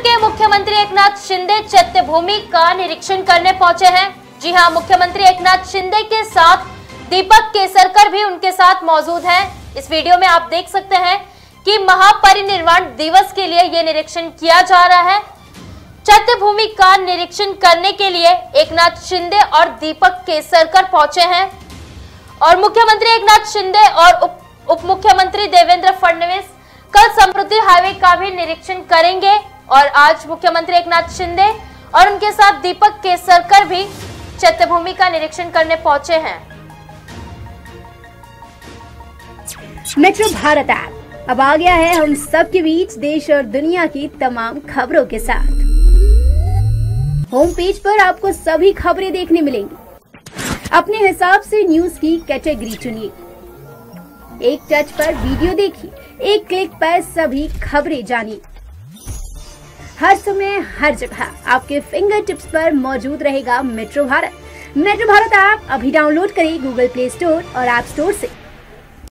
के मुख्यमंत्री एकनाथ शिंदे चैत्य भूमि का निरीक्षण करने पहुँचे हैं। जी हाँ मुख्यमंत्री एकनाथ शिंदे के साथ दीपक केसरकर भी उनके साथ मौजूद हैं। इस वीडियो में आप देख सकते हैं कि महापरिनिर्वाण दिवस के लिए ये निरीक्षण किया जा रहा है। चैत्य भूमि का निरीक्षण करने के लिए एकनाथ शिंदे और दीपक केसरकर पहुँचे हैं। और मुख्यमंत्री एकनाथ शिंदे और उप, उप मुख्यमंत्री देवेंद्र फडणवीस कल समृद्धि हाईवे का भी निरीक्षण करेंगे। और आज मुख्यमंत्री एकनाथ शिंदे और उनके साथ दीपक केसरकर भी चैत्यभूमि का निरीक्षण करने पहुँचे हैं। Metro Bharat app. अब आ गया है हम सबके बीच देश और दुनिया की तमाम खबरों के साथ। होम पेज पर आपको सभी खबरें देखने मिलेंगी। अपने हिसाब से न्यूज़ की कैटेगरी चुनिए। एक टच पर वीडियो देखिए, एक क्लिक पर सभी खबरें जानिए। हर समय, हर जगह। आपके फिंगर टिप्स पर मौजूद रहेगा metro Bharat. Metro Bharat app अभी डाउनलोड करें गूगल प्ले स्टोर और ऐप स्टोर से।